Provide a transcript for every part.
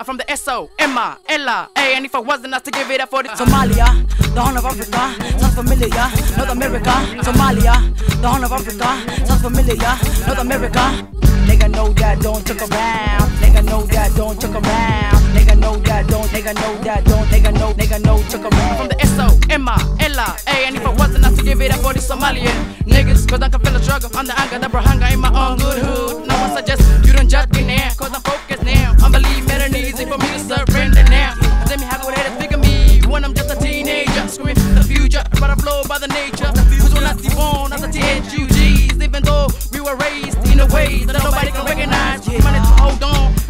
I'm from the S-O, M-I, Ella, A, and if I wasn't to give it up for the Somalia, the Horn of Africa, sounds familiar. North America, Somalia, the Horn of Africa, sounds familiar. North America, nigga know that, don't chuck around. Nigga know that, don't chuck around. Nigga know that, don't, nigga know that, don't, nigga know, nigga know, chuck around. From the S-O, M-I, Ella, A, and if I wasn't to give it up for the Somalian niggas, cause I can feel the struggle on the anger, the hunger in my own good hood. No one suggests you don't judge me now, cause I'm focused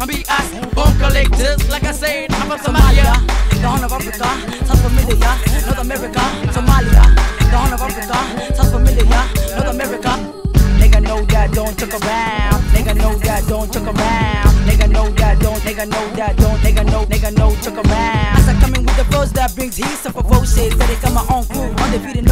and be us, bone collectors. Like I said, I'm from Somalia, the Horn of Africa, familiar. North America, Somalia, the Horn of Africa, sounds. North America, nigga know that, don't chuck around. Nigga know that, don't chuck around. Nigga know that, don't, nigga know that, don't, nigga know, nigga know, chuck around. I come in with the flows that brings heat, some ferocious. Better got my own crew, undefeated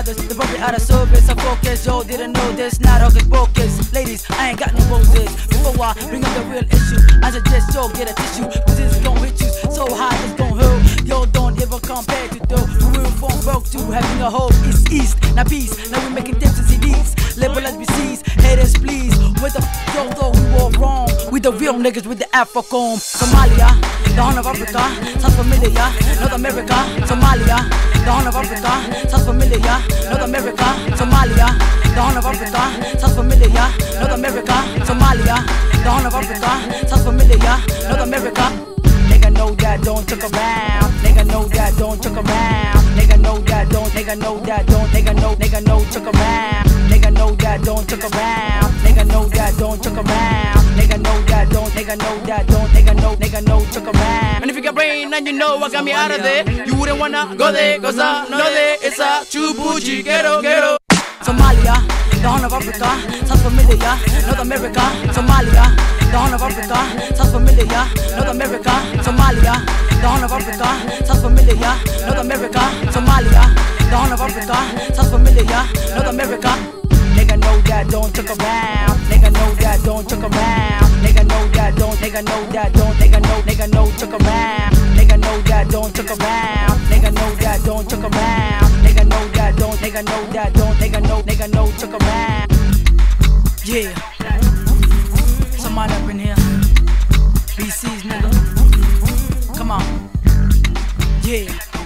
others, the probably out of service. I focus, yo, didn't know this, not hocus pocus. Ladies, I ain't got no roses. Before I bring up the real issue, I suggest yo get a tissue, cause it's gon' hit you so hard, it's gon' hurt. Yo, don't ever compare to though. the real from broke to having a hope. It's east, now peace, now we making dips in CDs. Label as BCs, haters please. With the f- yo, though we were wrong. We the real niggas with the Afro. Somalia, the Horn of Africa, sounds familiar. North America, Somalia, the Horn of Africa, sounds familiar. North America, Somalia, the Horn of Africa, sounds familiar. North America, Somalia, the Horn of Africa, sounds familiar. North America. Nigga know that, don't chuck around. Nigga know that, don't chuck around. Nigga know that, don't, nigga know that, don't, nigga know, nigga know, chuck around. Nigga know that, don't chuck around. Nigga know that, don't, nigga know, nigga know, chuck around. And if you got brain and you know what got me out of there, you wouldn't wanna go there, cause I know that it's a chubuchi, ghetto, ghetto. Somalia, the Horn of Africa, sounds familiar. North America, Somalia, the Horn of Africa, sounds familiar. North America, Somalia, the Horn of Africa, sounds familiar. North America, Somalia, the Horn of Africa, sounds familiar. North America. Nigga know that, don't chuck around. Nigga know that, don't chuck around. Nigga know that, don't, nigga know, nigga know, chuck around. Nigga know that, don't chuck around. Nigga know that, don't chuck around. Nigga know that, don't, nigga know that, don't, nigga know, nigga know, chuck around. Yeah. Somebody up in here. BC's nigga. Come on. Yeah.